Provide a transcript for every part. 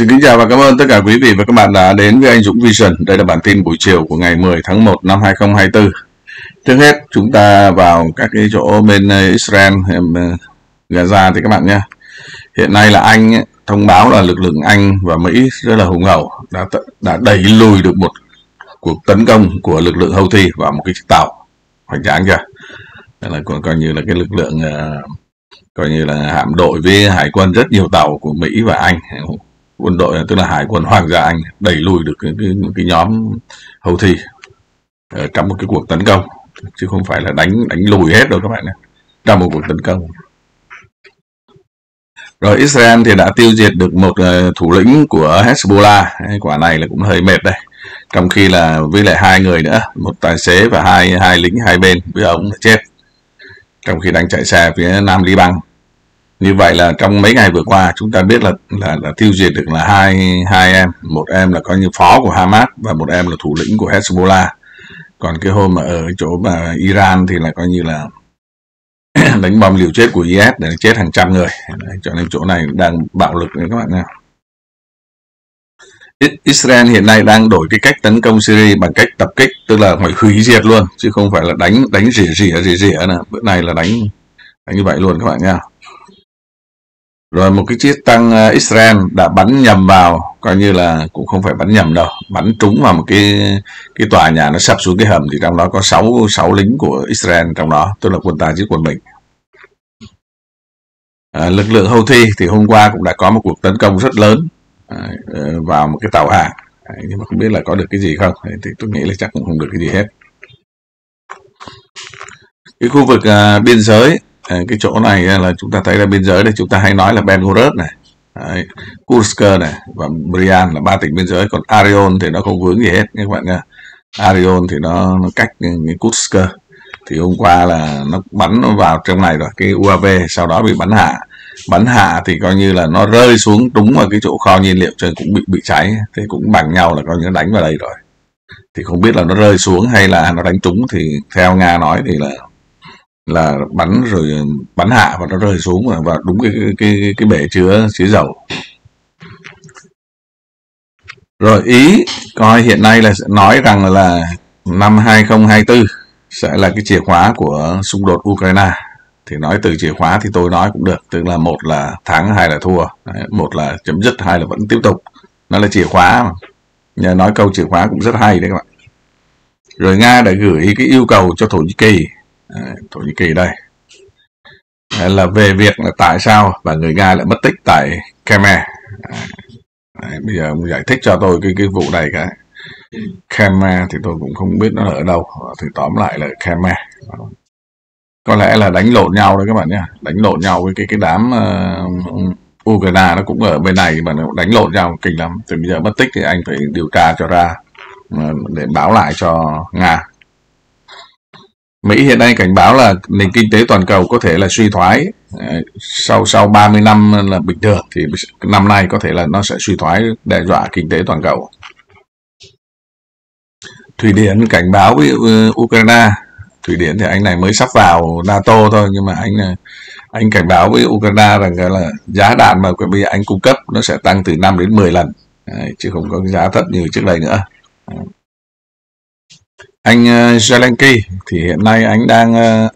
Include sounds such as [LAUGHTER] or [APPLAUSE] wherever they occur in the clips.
Xin kính chào và cảm ơn tất cả quý vị và các bạn đã đến với anh Dũng Vision. Đây là bản tin buổi chiều của ngày 10 tháng 1 năm 2024. Trước hết chúng ta vào các cái chỗ bên ờ, Israel, ờ, Gaza thì các bạn nhé. Hiện nay là Anh thông báo là lực lượng Anh và Mỹ rất là hùng hậu đã đã đẩy lùi được một cuộc tấn công của lực lượng Houthi vào một cái chiếc tàu hoành tráng kìa. Đây là coi như là cái lực lượng ờ, coi như là hạm đội với hải quân rất nhiều tàu của Mỹ và Anh quân đội tức là hải quân hoàng gia Anh đẩy lùi được cái, cái, cái nhóm Houthi ở ờ, trong một cái cuộc tấn công chứ không phải là đánh đánh lùi hết đâu các bạn nhé trong một cuộc tấn công. Rồi Israel thì đã tiêu diệt được một ờ, thủ lĩnh của Hezbollah. Quả này là cũng hơi mệt đây. Trong khi là với lại hai người nữa một tài xế và hai hai lính hai bên với ông chết. Trong khi đang chạy xe phía nam Liban như vậy là trong mấy ngày vừa qua chúng ta biết là là, là tiêu diệt được là hai hai em. Một em là coi như phó của Hamas và một em là thủ lĩnh của Hezbollah. Còn cái hôm mà ở chỗ mà Iran thì là coi như là [CLEARS THROAT] đánh bom liều chết của IS để chết hàng trăm người. Cho nên chỗ này đang bạo lực đấy các bạn nha. Israel hiện nay đang đổi cái cách tấn công Syria bằng cách tập kích tức là phải hủy diệt luôn chứ không phải là đánh đánh rỉa rỉa rỉa rỉa nữa. Bữa này là đánh, đánh như vậy luôn các bạn nha rồi một cái chiếc tăng à, Israel đã bắn nhầm vào coi như là cũng không phải bắn nhầm đâu bắn trúng vào một cái cái tòa nhà nó sập xuống cái hầm thì trong đó có 6 sáu lính của Israel trong đó tức là quân ta chứ quân mình. À, lực lượng Houthi thì hôm qua cũng đã có một cuộc tấn công rất lớn à, ờ, vào một cái tàu hàng à, nhưng mà không biết là có được cái gì không thì tôi nghĩ là chắc cũng không được cái gì hết. Cái khu vực à, biên giới Ờ, cái chỗ này là chúng ta thấy là biên giới đây chúng ta hay nói là Belgorod này Đấy, Kursk này và Brian là ba tỉnh biên giới còn Arion thì nó không vướng gì hết các bạn nha. Arion thì nó, nó cách cái Kursk thì hôm qua là nó bắn vào trong này rồi cái UAV sau đó bị bắn hạ. Bắn hạ thì coi như là nó rơi xuống đúng vào cái chỗ kho nhiên liệu trời cũng bị bị cháy thì cũng bằng nhau là coi như đánh vào đây rồi. Thì không biết là nó rơi xuống hay là nó đánh trúng thì theo nga nói thì là là bắn rồi bắn hạ và nó rơi xuống và, và đúng cái cái cái, cái bể chứa chứa dầu. Rồi ý coi hiện nay là nói rằng là năm 2024 sẽ là cái chìa khóa của xung đột Ukraine. Thì nói từ chìa khóa thì tôi nói cũng được tức là một là thắng hai là thua. Một là chấm dứt hai là vẫn tiếp tục. Nó là chìa khóa mà. Nhà nói câu chìa khóa cũng rất hay đấy các bạn. Rồi nga đã gửi cái yêu cầu cho thổ nhĩ kỳ thổ nhĩ kỳ đây. Là về việc là tại sao và người nga lại mất tích tại Kemer Đấy, bây giờ ông giải thích cho tôi cái cái vụ này cái. Kemer thì tôi cũng không biết nó ở đâu thì tóm lại là Kemer có lẽ là đánh lộn nhau đấy các bạn nhé. Đánh lộn nhau với cái cái đám uh, Ukraine nó cũng ở bên này mà nó đánh lộn nhau kinh lắm. Thì bây giờ mất tích thì anh phải điều tra cho ra để báo lại cho Nga. Mỹ hiện nay cảnh báo là nền kinh tế toàn cầu có thể là suy thoái. Ờ, sau sau 30 năm là bình thường thì năm nay có thể là nó sẽ suy thoái, đe dọa kinh tế toàn cầu. Thụy Điển cảnh báo với ờ, Ukraine. Thụy Điển thì anh này mới sắp vào NATO thôi, nhưng mà anh ờ, anh cảnh báo với Ukraine rằng là giá đạn mà bây giờ anh cung cấp nó sẽ tăng từ 5 đến 10 lần. Chứ không có giá thấp như trước đây nữa anh uh, Zelensky thì hiện nay anh đang uh,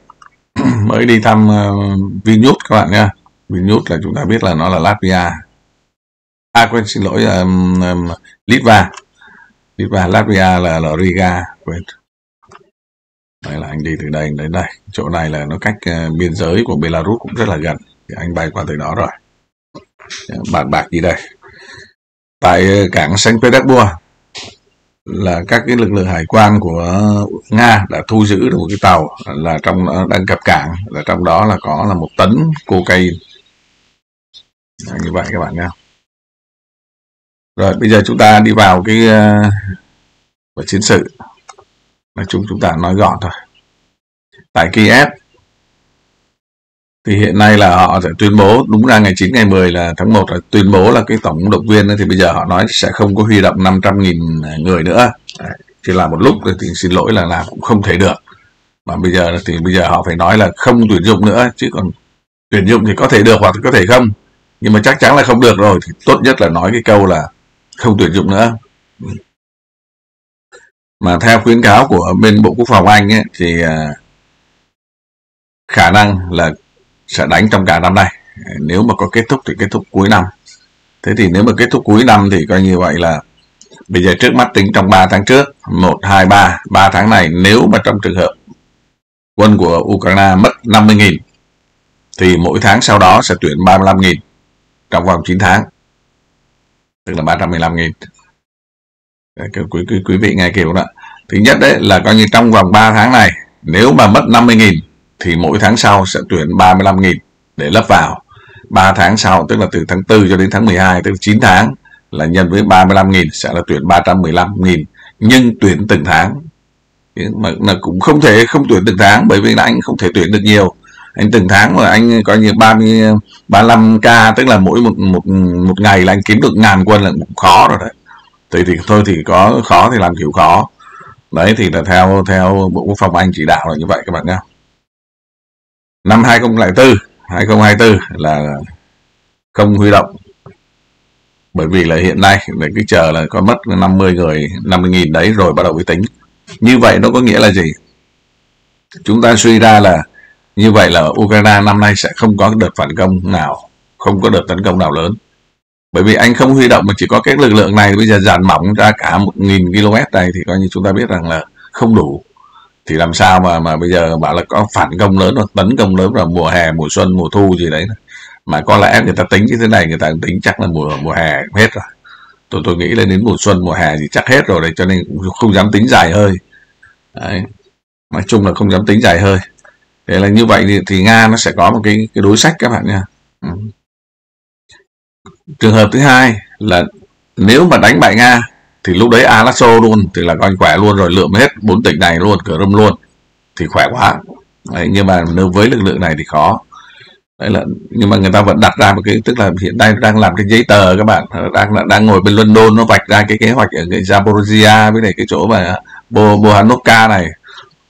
[CLEARS THROAT] mới đi thăm uh, Vilnius các bạn nhé. Vilnius là chúng ta biết là nó là Latvia. À quên xin lỗi um, um, Litva. Litva Latvia là là Riga quên. Đây là anh đi từ đây đến đây. Chỗ này là nó cách uh, biên giới của Belarus cũng rất là gần. Thì anh bay qua từ đó rồi. Bạn bạc gì đây? Tại cảng Saint Petersburg là các cái lực lượng hải quan của Nga đã thu giữ được một cái tàu là trong ờ, đang cập cảng là trong đó là có là một tấn cocaine. À, như vậy các bạn nghe rồi bây giờ chúng ta đi vào cái uh, chiến sự. Nói chung chúng ta nói gọn thôi. Tại Kiev thì hiện nay là họ sẽ tuyên bố đúng ra ngày 9 ngày 10 là tháng 1 là tuyên bố là cái tổng động viên thì bây giờ họ nói sẽ không có huy động 500 nghìn người nữa. Thì làm là một lúc thì xin lỗi là làm cũng không thể được. Mà bây giờ thì bây giờ họ phải nói là không tuyển dụng nữa chứ còn tuyển dụng thì có thể được hoặc có thể không. Nhưng mà chắc chắn là không được rồi thì tốt nhất là nói cái câu là không tuyển dụng nữa. Mà theo khuyến cáo của bên bộ quốc phòng anh ấy, thì à, khả năng là sẽ đánh trong cả năm nay. Nếu mà có kết thúc thì kết thúc cuối năm. Thế thì nếu mà kết thúc cuối năm thì coi như vậy là bây giờ trước mắt tính trong 3 tháng trước 1, 2, 3 3 tháng này nếu mà trong trường hợp quân của Ukraine mất 50.000 thì mỗi tháng sau đó sẽ tuyển 35.000 trong vòng 9 tháng. Tức là 315.000 quý, quý, quý vị nghe kiểu đó. Thứ nhất đấy là coi như trong vòng 3 tháng này nếu mà mất 50.000 thì mỗi tháng sau sẽ tuyển 35.000 để lấp vào. 3 tháng sau, tức là từ tháng 4 cho đến tháng 12 tức là 9 tháng, là nhân với 35.000 sẽ là tuyển 315.000 nhưng tuyển từng tháng. Mà mà cũng không thể không tuyển từng tháng, bởi vì là anh không thể tuyển được nhiều. Anh từng tháng mà anh coi như 30 35 k, tức là mỗi một một một ngày là anh kiếm được ngàn quân là cũng khó rồi đấy. Thì thì thôi thì có khó thì làm kiểu khó. Đấy, thì là theo theo bộ quốc phòng anh chỉ đạo là như vậy các bạn nhé năm 2004 2024 là không huy động. Bởi vì là hiện nay, để cứ chờ là có mất 50 người 50 nghìn đấy rồi bắt đầu mới tính. Như vậy nó có nghĩa là gì? Chúng ta suy ra là như vậy là Ukraine năm nay sẽ không có đợt phản công nào, không có đợt tấn công nào lớn. Bởi vì anh không huy động mà chỉ có cái lực lượng này, bây giờ dàn mỏng ra cả một nghìn km này thì coi như chúng ta biết rằng là không đủ thì làm sao mà mà bây giờ bảo là có phản công lớn hoặc tấn công lớn vào mùa hè mùa xuân mùa thu gì đấy mà có lẽ người ta tính như thế này người ta tính chắc là mùa mùa hè hết rồi. Tôi tôi nghĩ lên đến mùa xuân mùa hè thì chắc hết rồi đấy cho nên không dám tính dài hơi. Đấy. nói chung là không dám tính dài hơi. Thế là như vậy thì, thì nga nó sẽ có một cái cái đối sách các bạn nha. Ừ. trường hợp thứ hai là nếu mà đánh bại nga thì lúc đấy Alaso luôn thì là coi khỏe luôn rồi lượm hết bốn tỉnh này luôn cửa râm luôn. Thì khỏe quá. Đấy, nhưng mà nếu với lực lượng này thì khó. Đấy là nhưng mà người ta vẫn đặt ra một cái tức là hiện nay đang làm cái giấy tờ các bạn. Đang đang ngồi bên London nó vạch ra cái kế hoạch ở cái Zaporizhia với này cái chỗ mà Bohanovka này.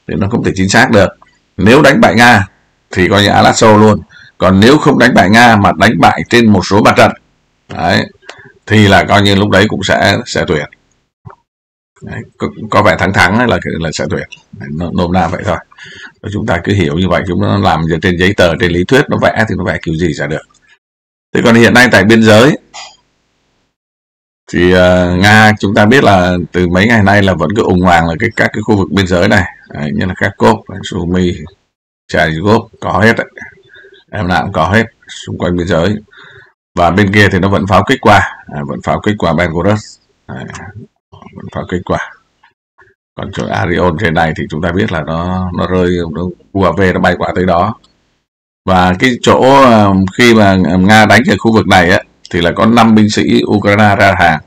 Thì nó không thể chính xác được. Nếu đánh bại Nga thì coi như Alaso luôn. Còn nếu không đánh bại Nga mà đánh bại trên một số mặt trận đấy thì là coi như lúc đấy cũng sẽ sẽ tuyệt đấy, có, có vẻ thắng thắng là là sẽ tuyệt nôm na vậy thôi. Chúng ta cứ hiểu như vậy chúng nó làm trên giấy tờ trên lý thuyết nó vẽ thì nó vẽ kiểu gì sẽ được. Thế còn hiện nay tại biên giới thì uh, nga chúng ta biết là từ mấy ngày nay là vẫn cứ ủng hoàng là cái các cái khu vực biên giới này. Đấy, như là Kharkov, sumi Chernihiv có hết đấy. em nào cũng có hết xung quanh biên giới. Và bên kia thì nó vẫn pháo kích qua. À, vẫn pháo kích qua Belgorod. À, vẫn kết quả. còn chỗ Arion trên này thì chúng ta biết là nó nó rơi, nó UAV nó bay qua tới đó. Và cái chỗ um, khi mà Nga đánh ở khu vực này á, thì là có 5 binh sĩ Ukraine ra hàng.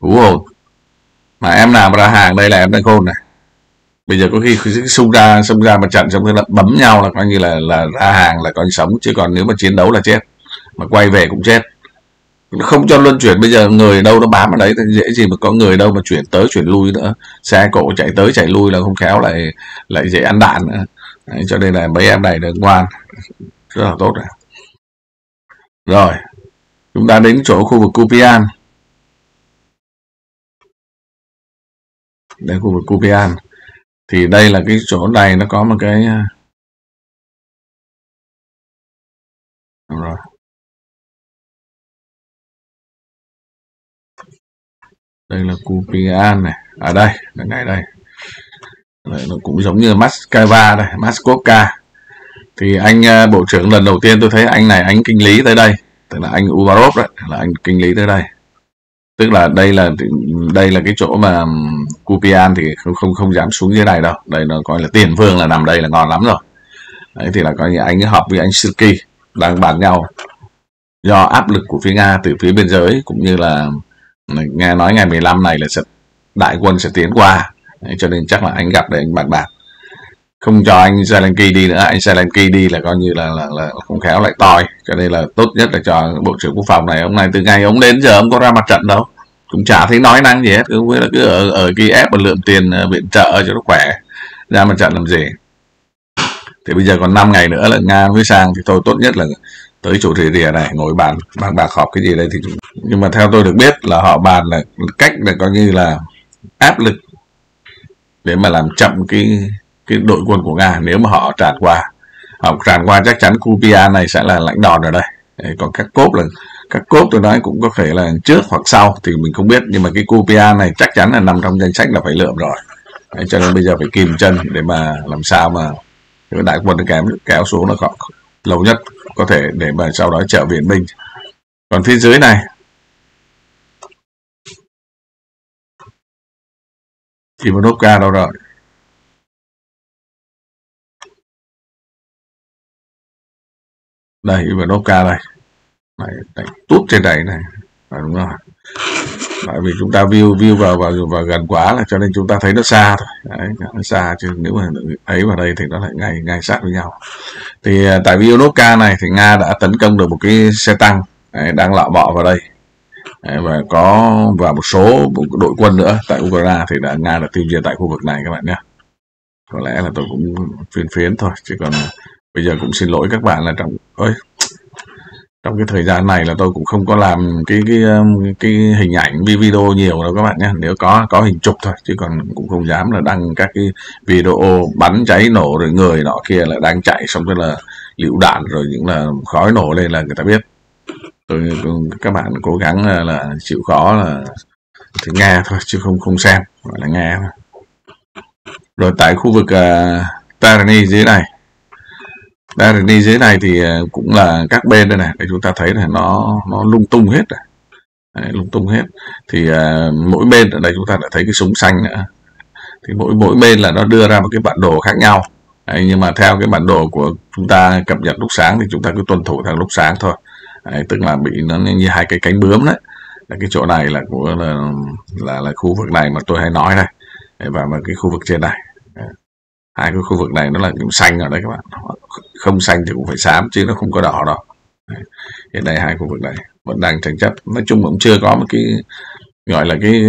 Thú hồn mà em nào mà ra hàng đây là em đang khôn này. Bây giờ có khi xung ra xung ra mà trận xong là bấm nhau là coi như là là ra hàng là coi sống, chứ còn nếu mà chiến đấu là chết. Mà quay về cũng chết không cho luân chuyển bây giờ người đâu nó bám ở đấy thì dễ gì mà có người đâu mà chuyển tới chuyển lui nữa. Xe cộ chạy tới chạy lui là không khéo lại lại dễ ăn đạn nữa. Đấy, cho nên là mấy em này được ngoan rất là tốt rồi rồi chúng ta đến chỗ khu vực Kupian. Đây khu vực Kupian. Thì đây là cái chỗ này nó có một cái à, rồi. Đây là Kupian này. Ở à đây là ngay đây. Đây, nó cũng giống như Moscow đây Moscow. Thì anh à, bộ trưởng lần đầu tiên tôi thấy anh này anh kinh lý tới đây. Tức là anh Uvarov đấy là anh kinh lý tới đây. Tức là đây là đây là cái chỗ mà Kupian thì không không không dám xuống dưới này đâu. Đây nó coi là tiền vương là nằm đây là ngon lắm rồi. Đấy thì là coi như anh họp với anh Sirki đang bàn nhau do áp lực của phía Nga từ phía biên giới cũng như là nghe nói ngày 15 này là sẽ đại quân sẽ tiến qua. Đấy, cho nên chắc là anh gặp để anh bàn bạc. Không cho anh Zelensky đi nữa. Anh Zelensky đi là coi như là là, là không khéo lại toi. Cho nên là tốt nhất là cho bộ trưởng quốc phòng này. Ông này từ ngày ông đến giờ ông có ra mặt trận đâu. Cũng chả thấy nói năng gì hết. Cứ là cứ ở ở ép mà lượm tiền ờ, viện trợ cho nó khỏe. Ra mặt trận làm gì? Thì bây giờ còn 5 ngày nữa là nga mới sang thì thôi tốt nhất là tới chủ trì rìa này ngồi bàn bàn bạc họp cái gì đây thì nhưng mà theo tôi được biết là họ bàn là cách là coi như là áp lực để mà làm chậm cái cái đội quân của nga. Nếu mà họ tràn qua họ tràn qua chắc chắn Kupia này sẽ là lãnh đòn ở đây. Đấy, còn các cốt là các cốt tôi nói cũng có thể là trước hoặc sau thì mình không biết nhưng mà cái Kupia này chắc chắn là nằm trong danh sách là phải lượm rồi. Đấy, cho nên bây giờ phải kìm chân để mà làm sao mà đại quân nó kém kéo xuống nó khỏi lâu nhất có thể để mà sau đó trợ viện binh còn phía dưới này Ivanovka đâu rồi? Đây Ivanovka đây. Này, này tút trên này này à, đúng rồi. Bởi vì chúng ta view view vào vào và gần quá là cho nên chúng ta thấy nó xa thôi. Đấy, nó xa chứ nếu mà ấy vào đây thì nó lại ngay ngay sát với nhau. Thì à, tại vì Ivanovka này thì Nga đã tấn công được một cái xe tăng đấy, đang lọ bọ vào đây. Đấy, và có và một số một đội quân nữa tại Ukraine thì đã Nga đã tiêu diệt tại khu vực này các bạn nhé. Có lẽ là tôi cũng phiền phiến thôi chứ còn bây giờ cũng xin lỗi các bạn là trong ơi trong cái thời gian này là tôi cũng không có làm cái cái um, cái hình ảnh video nhiều đâu các bạn nhé. Nếu có có hình chụp thôi chứ còn cũng không dám là đăng các cái video bắn cháy nổ rồi người nọ kia là đang chạy xong rồi là lựu đạn rồi những là khói nổ lên là người ta biết. Tôi các bạn cố gắng là, là chịu khó là thì nghe thôi chứ không không xem gọi là nghe thôi. Rồi tại khu vực à, uh, Tarani dưới này đây đi dưới này thì ờ, cũng là các bên đây này. Để chúng ta thấy là nó nó lung tung hết Đấy, lung tung hết. Thì uh, mỗi bên ở đây chúng ta đã thấy cái súng xanh nữa. Thì mỗi mỗi bên là nó đưa ra một cái bản đồ khác nhau. Đấy, nhưng mà theo cái bản đồ của chúng ta cập nhật lúc sáng thì chúng ta cứ tuân thủ theo lúc sáng thôi. Đấy, tức là bị nó như hai cái cánh bướm đấy. Là cái chỗ này là của là là, là khu vực này mà tôi hay nói này. và mà cái khu vực trên này. Hai cái khu vực này nó là điểm xanh ở đây các bạn không xanh thì cũng phải xám chứ nó không có đỏ đâu. Hiện nay hai khu vực này vẫn đang tranh chấp. Nói chung cũng chưa có một cái gọi là cái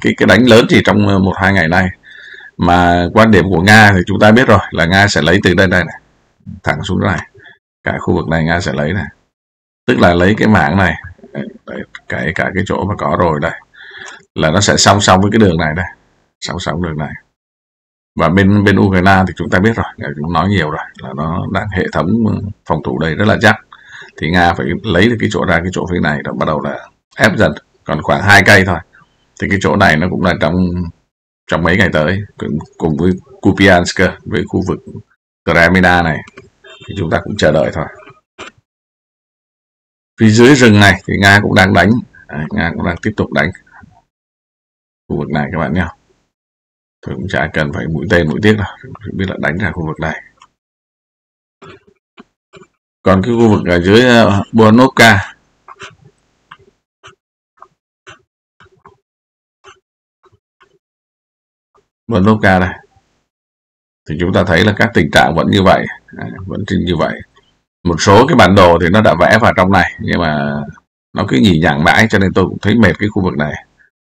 cái cái đánh lớn gì trong một hai ngày nay. Mà quan điểm của nga thì chúng ta biết rồi là nga sẽ lấy từ đây đây này thẳng xuống này. Cả khu vực này nga sẽ lấy này. Tức là lấy cái mảng này. Đấy, cái cả cái chỗ mà có rồi đây. Là nó sẽ song song với cái đường này đây. Song song đường này và bên bên Ukraine thì chúng ta biết rồi cũng nói nhiều rồi, là nó đang hệ thống phòng thủ đây rất là chắc. Thì Nga phải lấy được cái chỗ ra, cái chỗ phía này, đó bắt đầu là ép dần, còn khoảng hai cây thôi. Thì cái chỗ này nó cũng là trong trong mấy ngày tới cùng với Kupiansk, với khu vực Kremina này. Thì chúng ta cũng chờ đợi thôi. Phía dưới rừng này thì Nga cũng đang đánh. Nga cũng đang tiếp tục đánh khu vực này các bạn nhé tôi cũng chả cần phải mũi tên mũi tiếc đâu. Biết là đánh ra khu vực này. Còn cái khu vực ở dưới ờ, uh, Buonovka Buonovka này. Thì chúng ta thấy là các tình trạng vẫn như vậy. À, vẫn như vậy. Một số cái bản đồ thì nó đã vẽ vào trong này nhưng mà nó cứ nhìn nhàng mãi cho nên tôi cũng thấy mệt cái khu vực này.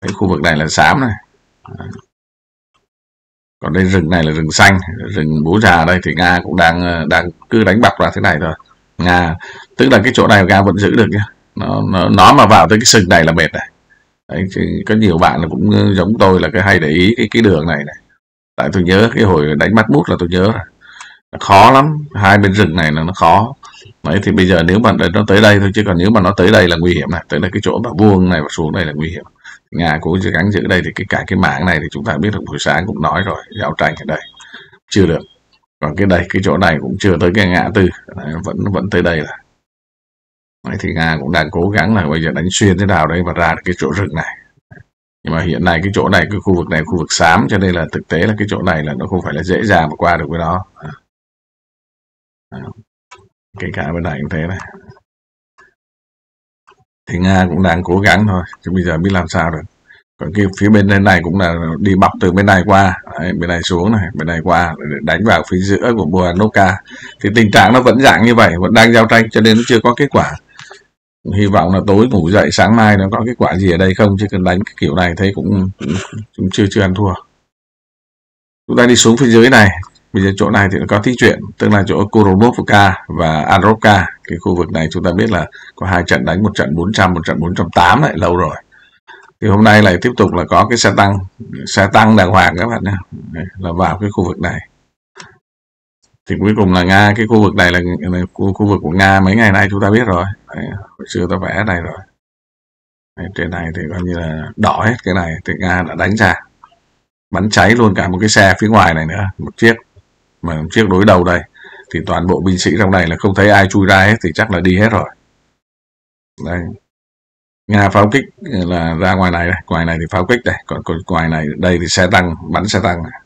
Cái khu vực này là xám này. À còn đây rừng này là rừng xanh rừng bố già đây thì nga cũng đang ờ, đang cứ đánh bạc ra thế này thôi. Nga tức là cái chỗ này nga vẫn giữ được nhá. Nó, nó nó mà vào tới cái sừng này là mệt này. Đấy thì có nhiều bạn là cũng ờ, giống tôi là cái hay để ý cái cái đường này này. Tại tôi nhớ cái hồi đánh bắt mút là tôi nhớ rồi. Khó lắm hai bên rừng này là nó khó. Đấy thì bây giờ nếu mà nó tới đây thôi chứ còn nếu mà nó tới đây là nguy hiểm này. Tới đây cái chỗ mà vuông này và xuống đây là nguy hiểm nhà cũng sẽ gắn giữ đây thì cái cả cái mảng này thì chúng ta biết được buổi sáng cũng nói rồi giao tranh ở đây. Chưa được. Còn cái đây cái chỗ này cũng chưa tới cái ngã tư. Đấy, vẫn vẫn tới đây là. Đấy, thì Nga cũng đang cố gắng là bây giờ đánh xuyên thế nào đây và ra được cái chỗ rừng này. Nhưng mà hiện nay cái chỗ này cái khu vực này khu vực xám cho nên là thực tế là cái chỗ này là nó không phải là dễ dàng mà qua được với nó. À. kể cả bên này cũng thế này thì nga cũng đang cố gắng thôi chứ bây giờ biết làm sao được. Còn cái phía bên đây này cũng là đi bọc từ bên này qua Đấy, bên này xuống này bên này qua để đánh vào phía giữa của Buanoka. Thì tình trạng nó vẫn dạng như vậy vẫn đang giao tranh cho nên nó chưa có kết quả. Hy vọng là tối ngủ dậy sáng mai nó có kết quả gì ở đây không chứ cần đánh cái kiểu này thấy cũng, cũng, cũng chưa chưa ăn thua. Chúng ta đi xuống phía dưới này bây giờ chỗ này thì nó có thi chuyện tức là chỗ Kuromovka và Androvka cái khu vực này chúng ta biết là có hai trận đánh một trận 400 một trận 408 lại lâu rồi. Thì hôm nay lại tiếp tục là có cái xe tăng xe tăng đàng hoàng các bạn nhé. Là vào cái khu vực này. Thì cuối cùng là nga cái khu vực này là, là khu, khu vực của nga mấy ngày nay chúng ta biết rồi. Đấy, hồi xưa ta vẽ này rồi. Đấy, trên này thì coi như là đỏ hết cái này thì nga đã đánh ra. Bắn cháy luôn cả một cái xe phía ngoài này nữa một chiếc mà chiếc đối đầu đây thì toàn bộ binh sĩ trong này là không thấy ai chui ra hết thì chắc là đi hết rồi. Đây. Nga pháo kích ờ, là ra ngoài này đây. Ngoài này thì pháo kích đây. Còn, còn ngoài này đây thì xe tăng bắn xe tăng này.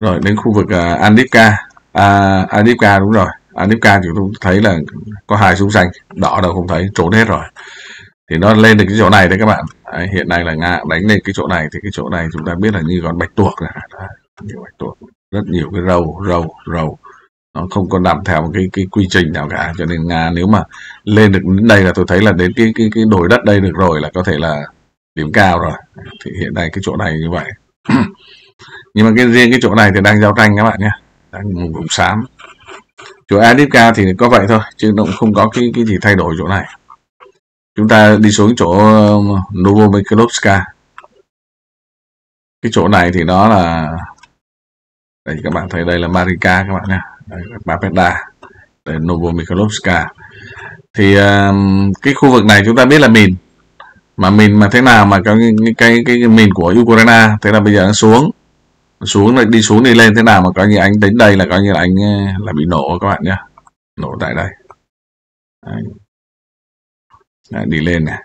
Rồi đến khu vực uh, Andipka. À, Andipka đúng rồi. Andipka thì tôi thấy là có hai súng xanh. Đỏ đâu không thấy trốn hết rồi. Thì nó lên được cái chỗ này đấy các bạn. Đấy, hiện nay là nga đánh lên cái chỗ này thì cái chỗ này chúng ta biết là như con bạch tuộc này nhiều bạch tuộc rất nhiều cái râu râu râu. Nó không có nằm theo một cái cái quy trình nào cả. Cho nên nga nếu mà lên được đến đây là tôi thấy là đến cái cái cái đồi đất đây được rồi là có thể là điểm cao rồi. Thì hiện nay cái chỗ này như vậy. [CLEARS THROAT] Nhưng mà cái riêng cái chỗ này thì đang giao tranh các bạn nhé. Đang vùng xám. Chỗ Adipka thì có vậy thôi chứ nó cũng không có cái cái gì thay đổi chỗ này. Chúng ta đi xuống chỗ um, cái chỗ này thì nó là đây các bạn thấy đây là Marika các bạn nhé. Papeda đây Novomikhalovska. Thì um, cái khu vực này chúng ta biết là mìn. Mà mìn mà thế nào mà cái cái cái, cái mìn của Ukraine thế là bây giờ nó xuống. Xuống là đi xuống đi lên thế nào mà coi như anh đến đây là coi như là anh ờ, là bị nổ các bạn nhé. Nổ tại đây. Đấy. Đấy, đi lên này.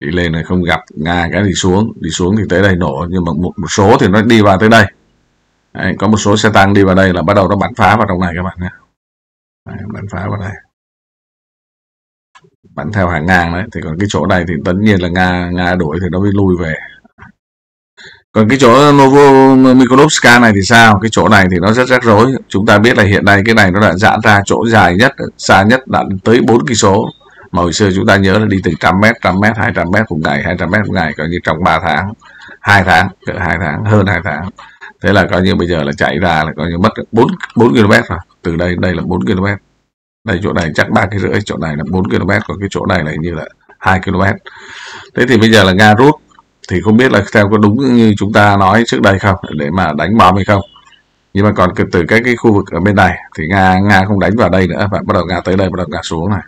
Đi lên này không gặp nga cái thì xuống. Đi xuống thì tới đây nổ nhưng mà một, một số thì nó đi vào tới đây. Đấy, có một số xe tăng đi vào đây là bắt đầu nó bắn phá vào trong này các bạn nhé. Đấy, bắn phá vào đây. Bắn theo hàng ngang đấy thì còn cái chỗ này thì tất nhiên là nga nga đuổi thì nó mới lui về. Còn cái chỗ Novo Mikolovska này thì sao? Cái chỗ này thì nó rất rắc rối. Chúng ta biết là hiện nay cái này nó đã giãn ra chỗ dài nhất xa nhất đã tới 4 cây số. Mà hồi xưa chúng ta nhớ là đi từ trăm mét trăm mét hai trăm mét một ngày hai trăm mét một ngày coi như trong 3 tháng hai tháng cỡ hai tháng hơn hai tháng thế là coi như bây giờ là chạy ra là coi như mất 4 4 km rồi. Từ đây đây là 4 km. Đây chỗ này chắc ba cái rưỡi chỗ này là 4 km còn cái chỗ này là như là hai km. Thế thì bây giờ là nga rút thì không biết là theo có đúng như chúng ta nói trước đây không để mà đánh bom hay không. Nhưng mà còn từ cái cái khu vực ở bên này thì nga nga không đánh vào đây nữa và bắt đầu nga tới đây bắt đầu nga xuống này.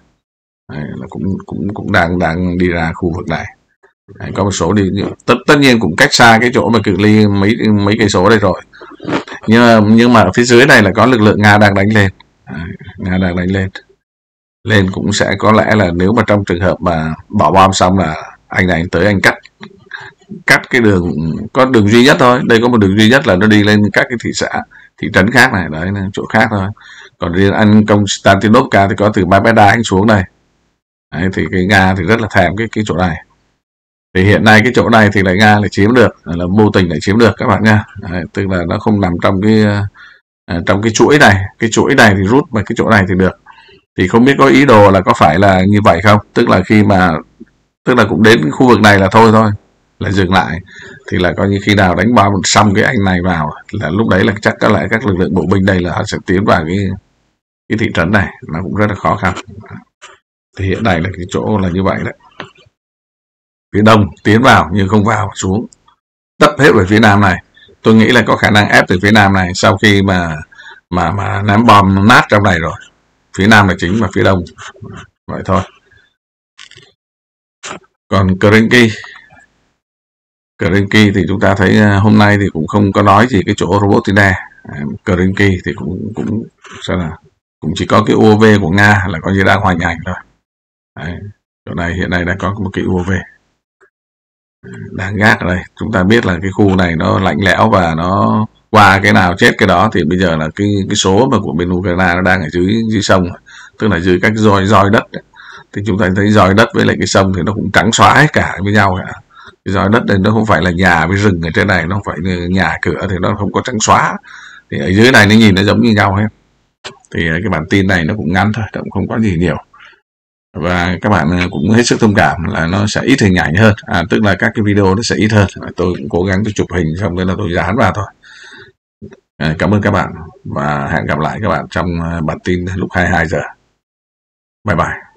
Đấy, là cũng cũng cũng đang đang đi ra khu vực này có một số đi tất tất nhiên cũng cách xa cái chỗ mà cự ly mấy mấy cây số đây rồi. Nhưng mà, nhưng mà ở phía dưới này là có lực lượng nga đang đánh lên. À, nga đang đánh lên. Lên cũng sẽ có lẽ là nếu mà trong trường hợp mà bỏ bom xong là anh này anh tới anh cắt cắt cái đường có đường duy nhất thôi. Đây có một đường duy nhất là nó đi lên các cái thị xã thị trấn khác này đấy chỗ khác thôi. Còn riêng anh Konstantinovka thì có từ Babeda anh xuống đây. Đấy, thì cái nga thì rất là thèm cái cái chỗ này thì hiện nay cái chỗ này thì lại nga lại chiếm được là vô tình lại chiếm được các bạn nha. Đấy, tức là nó không nằm trong cái à, trong cái chuỗi này. Cái chuỗi này thì rút mà cái chỗ này thì được. Thì không biết có ý đồ là có phải là như vậy không? Tức là khi mà tức là cũng đến khu vực này là thôi thôi là dừng lại. Thì là coi như khi nào đánh bom xong cái anh này vào là lúc đấy là chắc có lẽ các lực lượng bộ binh đây là họ sẽ tiến vào cái cái thị trấn này. Nó cũng rất là khó khăn. Thì hiện nay là cái chỗ là như vậy đấy phía đông tiến vào nhưng không vào, xuống. Tấp hết về phía nam này. Tôi nghĩ là có khả năng ép từ phía nam này sau khi mà mà mà ném bom nát trong này rồi. Phía nam là chính và phía đông. Vậy thôi. Còn Kerenki Kerenki thì chúng ta thấy à, hôm nay thì cũng không có nói gì cái chỗ Robotina à, Kerenki thì cũng cũng, sao là cũng chỉ có cái UAV của Nga là coi như đang hoành hành thôi. Đấy. chỗ này, hiện nay đã có một cái UAV đang gác ở đây chúng ta biết là cái khu này nó lạnh lẽo và nó qua cái nào chết cái đó thì bây giờ là cái cái số mà của bên Ukraine nó đang ở dưới dưới sông, tức là dưới các roi roi đất thì chúng ta thấy roi đất với lại cái sông thì nó cũng trắng xóa hết cả với nhau cả. Cái roi đất này nó không phải là nhà với rừng ở trên này, nó không phải nhà cửa thì nó không có trắng xóa. Thì ở dưới này nó nhìn nó giống như nhau hết. Thì cái bản tin này nó cũng ngắn thôi cũng không có gì nhiều và các bạn ờ, cũng hết sức thông cảm là nó sẽ ít hình ảnh hơn à, tức là các cái video nó sẽ ít hơn tôi cũng cố gắng tôi chụp hình xong rồi là tôi dán vào thôi À, cảm ơn các bạn và hẹn gặp lại các bạn trong ờ, bản tin lúc 22 giờ. Bye bye.